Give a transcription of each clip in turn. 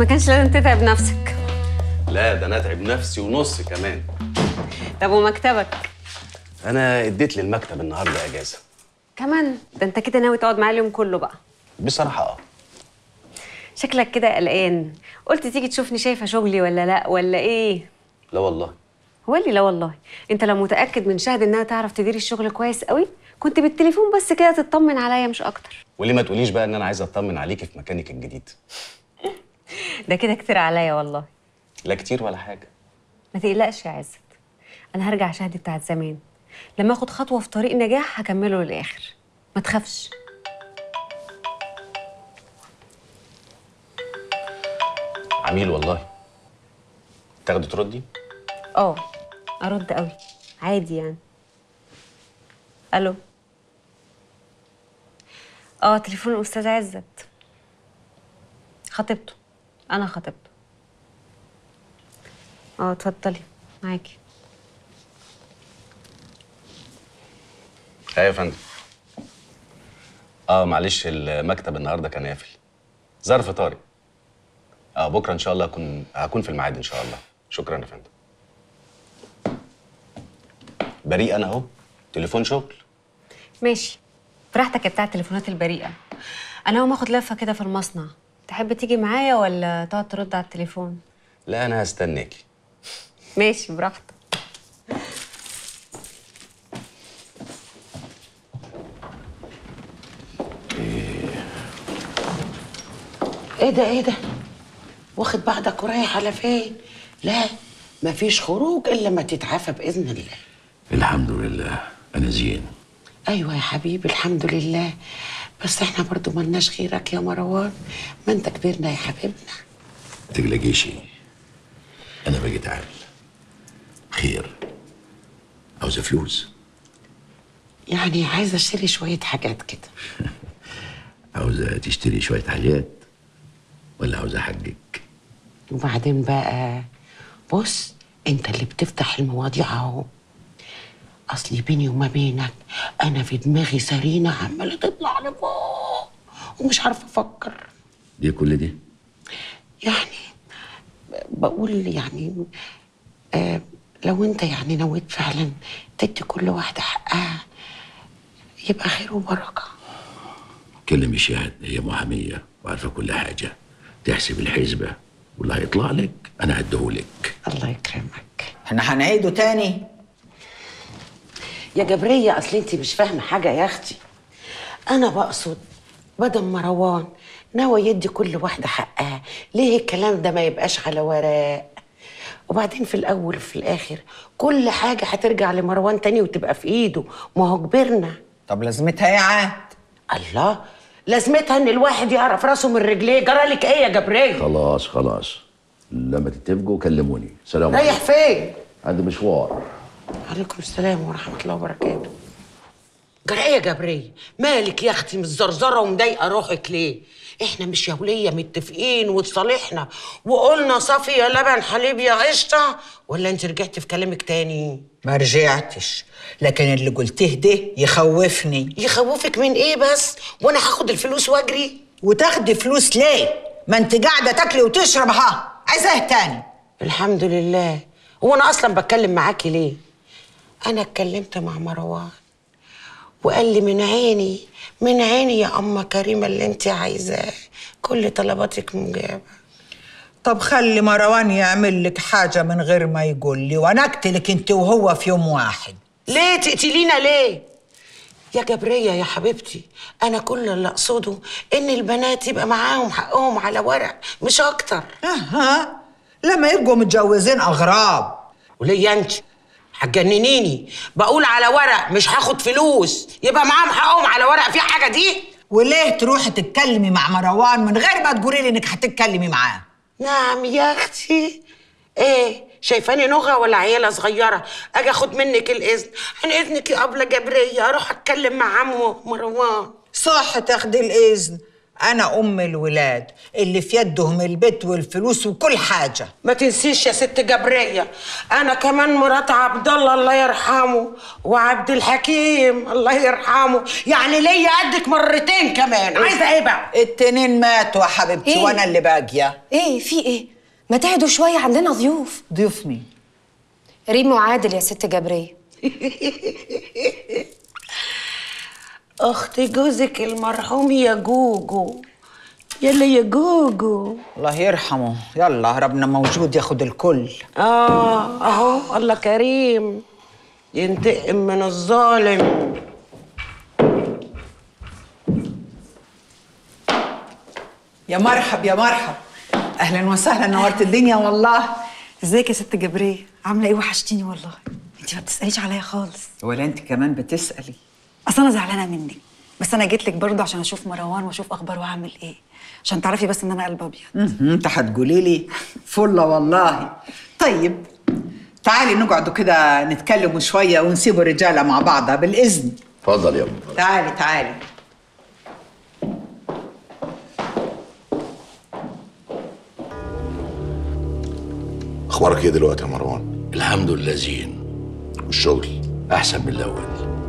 ما كانش لازم تتعب نفسك. لا ده أنا اتعب نفسي ونص كمان. طب ومكتبك؟ أنا اديت للمكتب النهارده اجازه. كمان؟ ده انت كده ناوي تقعد معاه اليوم كله بقى. بصراحة آه. شكلك كده قلقان. قلت تيجي تشوفني شايفة شغلي ولا لا ولا إيه؟ لا والله. هو اللي لا والله. انت لو متأكد من شهد انها تعرف تدير الشغل كويس قوي كنت بالتليفون بس كده تطمن عليا مش أكتر. وليه ما تقوليش بقى إن أنا عايز أطمن عليكي في مكانك الجديد ده كده كتير عليا والله. لا كتير ولا حاجة. ما تقلقش يا عزت. أنا هرجع شهدي بتاعت زمان. لما آخد خطوة في طريق نجاح هكمله للآخر. ما تخافش. عميل والله. تاخدي تردي؟ آه أرد قوي عادي يعني. ألو؟ آه تليفون الأستاذ عزت. خطيبته. أنا خطيبته. آه اتفضلي. معاكي. أيوه يا فندم. آه معلش المكتب النهارده كان قافل. ظرف طارئ. آه بكرة إن شاء الله هكون هكون في الميعاد إن شاء الله. شكرا يا فندم. بريء أنا أهو. تليفون شغل. ماشي. براحتك يا بتاع التليفونات البريئة. أنا هقوم آخد لفة كده في المصنع. تحب تيجي معايا ولا تقعد ترد على التليفون؟ لا أنا هستناكي. ماشي براحتك. إيه؟ ده؟ إيه ده؟ واخد بعضك ورايح على فين؟ لا مفيش خروج إلا ما تتعافى بإذن الله. الحمد لله. أنا زين. أيوه يا حبيبي الحمد لله. بس إحنا برضو ملناش غيرك يا مروان. ما انت كبرنا يا حبيبنا. تقلقيش أنا باجي تعال. خير. عاوزة فلوس؟ يعني عايزة اشتري شوية حاجات كده. عاوزة تشتري شوية حاجات؟ ولا عاوزة حقك وبعدين بقى بص انت اللي بتفتح المواضيع اهو. أصلي بيني وما بينك أنا في دماغي سرينة عمالة تطلع لفوق ومش عارفة أفكر. دي كل دي؟ يعني بقول يعني آه لو أنت يعني نويت فعلا تدي كل واحدة حقها يبقى خير وبركة. كلمي شهد هي محامية وعارفة كل حاجة. تحسب الحسبة واللي هيطلع لك أنا هديهولك الله يكرمك. إحنا هنعيده تاني؟ يا جبرية أصل أنت مش فاهمة حاجة يا أختي. أنا بقصد بدل مروان ناوي يدي كل واحدة حقها ليه الكلام ده ما يبقاش على ورق وبعدين في الأول وفي الآخر كل حاجة هترجع لمروان تاني وتبقى في إيده. ما هو كبرنا. طب لازمتها إيه يا عاد الله لازمتها إن الواحد يعرف راسه من رجليه. جرالك إيه يا جبرية؟ خلاص خلاص. لما تتفقوا كلموني. سلام رايح فين؟ عندي مشوار. عليكم السلام ورحمة الله وبركاته يا جبرية؟ مالك يا أختي متزرزرة ومضايقة روحك ليه؟ إحنا مش يا ولية متفقين وتصالحنا وقلنا صافي يا لبن حليب يا قشطة ولا أنت رجعتي في كلامك تاني؟ ما رجعتش لكن اللي قلته ده يخوفني يخوفك من إيه بس؟ وأنا هاخد الفلوس وأجري؟ وتاخدي فلوس ليه ما أنت قاعدة تاكلي وتشرب ها عايزاه تاني الحمد لله هو أنا أصلا بتكلم معاكي ليه؟ أنا اتكلمت مع مروان وقال لي من عيني من عيني يا أما كريمة اللي أنت عايزاه كل طلباتك مجابة. طب خلي مروان يعمل لك حاجة من غير ما يقول لي وأنا أقتلك أنت وهو في يوم واحد. ليه تقتلينا ليه؟ يا جبرية يا حبيبتي أنا كل اللي أقصده إن البنات يبقى معاهم حقهم على ورق مش أكتر. أها لما يبقوا متجوزين أغراب. وليا أنت؟ هتجننيني. بقول على ورق مش هاخد فلوس. يبقى معاهم حقهم على ورق في حاجة دي؟ وليه تروحي تتكلمي مع مروان من غير ما تقولي لي انك هتتكلمي معاه؟ نعم يا أختي. إيه شايفاني نغة ولا عيالة صغيرة؟ أجي أخد منك الإذن. عن إذنك يا أبلة جبرية أروح أتكلم مع عمو مروان. صح تاخدي الإذن. أنا أم الولاد اللي في يدهم البيت والفلوس وكل حاجة. ما تنسيش يا ست جبرية أنا كمان مرات عبد الله الله يرحمه وعبد الحكيم الله يرحمه. يعني ليا قدك مرتين كمان. عايزة إيه بقى؟ التنين ماتوا يا حبيبتي إيه؟ وأنا اللي باقيه إيه؟ في إيه؟ ما تهدوا شوية عندنا ضيوف. ضيوف مين ريم وعادل يا ست جبرية. أخت جوزك المرحوم يا جوجو. يلا يا جوجو. الله يرحمه. يلا ربنا موجود ياخد الكل. آه أهو الله كريم. ينتقم من الظالم. يا مرحب يا مرحب. أهلا وسهلا نورت الدنيا والله. إزيك يا ست جبريه عاملة إيه؟ وحشتيني والله. انت ما بتسأليش عليا خالص. ولا أنت كمان بتسألي. أصل أنا زعلانة منك بس أنا جيت لك برضه عشان أشوف مروان وأشوف أخباره عامل إيه عشان تعرفي بس إن أنا قلب أبيض. أنت هتقولي لي فلة والله. طيب تعالي نقعدوا كده نتكلموا شوية ونسيبوا الرجالة مع بعضها بالإذن. اتفضل يا ابني تعالي تعالي. أخبارك إيه دلوقتي يا مروان؟ الحمد لله زين. والشغل؟ أحسن من الأول.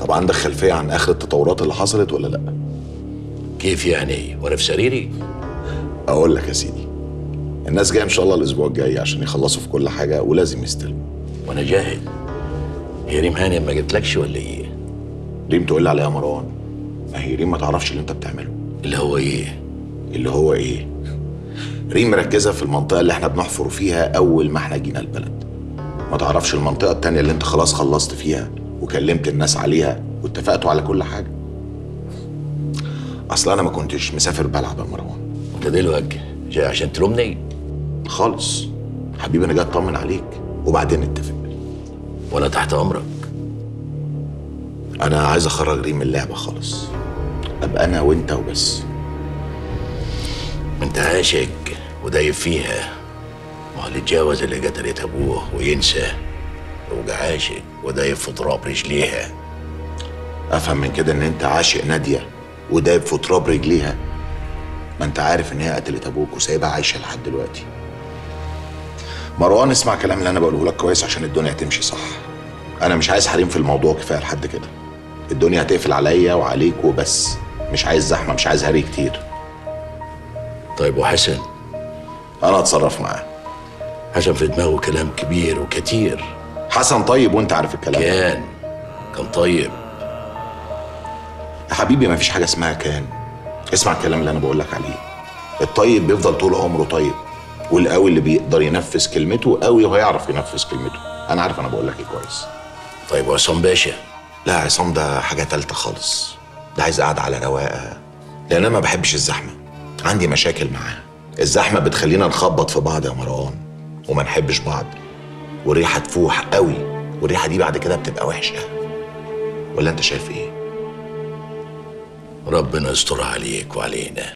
طب عندك خلفية عن آخر التطورات اللي حصلت ولا لأ؟ كيف يعني؟ وأنا في سريري؟ أقول لك يا سيدي الناس جاية إن شاء الله الأسبوع الجاي عشان يخلصوا في كل حاجة ولازم يستلموا. وأنا جاهز هي ريم هاني ما جتلكش ولا إيه؟ ريم تقول لي عليها مروان ما هي ريم ما تعرفش اللي أنت بتعمله. اللي هو إيه؟ اللي هو إيه؟ ريم مركزة في المنطقة اللي إحنا بنحفر فيها أول ما إحنا جينا البلد. ما تعرفش المنطقة التانية اللي أنت خلاص خلصت فيها؟ وكلمت الناس عليها واتفقتوا على كل حاجة. أصل أنا ما كنتش مسافر بلعب يا مروان. انت دلوقتي جاي عشان تلومني خالص. حبيبي أنا جاي أطمن عليك وبعدين نتفق. وأنا تحت أمرك. أنا عايز أخرج ريم من اللعبة خالص. أبقى أنا وأنت وبس. أنت عاشق ودايب فيها. اللي اتجوز اللي قتلت أبوه وينسى. يبقى عاشق ودايب في تراب رجليها. أفهم من كده إن أنت عاشق نادية ودايب في تراب رجليها. ما أنت عارف إن هي قتلت أبوك وسايبها عايشة لحد دلوقتي. مروان اسمع كلام اللي أنا بقوله لك كويس عشان الدنيا تمشي صح. أنا مش عايز حريم في الموضوع كفاية لحد كده. الدنيا هتقفل عليا وعليك وبس. مش عايز زحمة مش عايز هري كتير. طيب وحسن؟ أنا أتصرف معاه. حسن في دماغه كلام كبير وكتير. حسن طيب وانت عارف الكلام. كان. كان طيب. يا حبيبي ما فيش حاجة اسمها كان. اسمع الكلام اللي أنا بقول لك عليه. الطيب بيفضل طول عمره طيب والقوي اللي بيقدر ينفذ كلمته قوي وهيعرف ينفذ كلمته. أنا عارف أنا بقول لك إيه كويس. طيب وعصام باشا. لا عصام ده حاجة تالتة خالص. ده عايز قاعدة على رواقة لأن أنا ما بحبش الزحمة. عندي مشاكل معاه. الزحمة بتخلينا نخبط في بعض يا مروان وما نحبش بعض. والريحة تفوح قوي والريحة دي بعد كده بتبقى وحشة. ولا أنت شايف إيه؟ ربنا يستر عليك وعلينا.